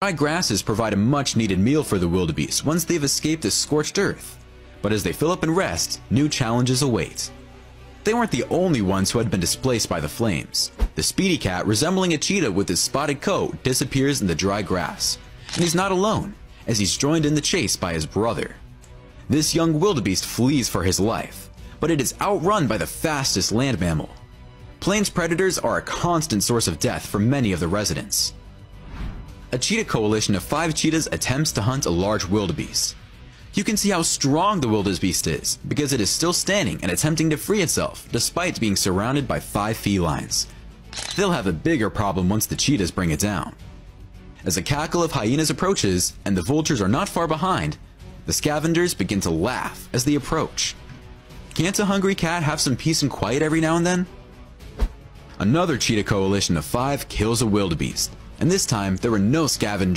Dry grasses provide a much needed meal for the wildebeest once they've escaped the scorched earth. But as they fill up and rest, new challenges await. They weren't the only ones who had been displaced by the flames. The speedy cat, resembling a cheetah with his spotted coat, disappears in the dry grass. And he's not alone, as he's joined in the chase by his brother. This young wildebeest flees for his life, but it is outrun by the fastest land mammal. Plains predators are a constant source of death for many of the residents. A cheetah coalition of five cheetahs attempts to hunt a large wildebeest. You can see how strong the wildebeest is, because it is still standing and attempting to free itself, despite being surrounded by five felines. They'll have a bigger problem once the cheetahs bring it down. As a cackle of hyenas approaches, and the vultures are not far behind, the scavengers begin to laugh as they approach. Can't a hungry cat have some peace and quiet every now and then? Another cheetah coalition of five kills a wildebeest, and this time there were no scavengers.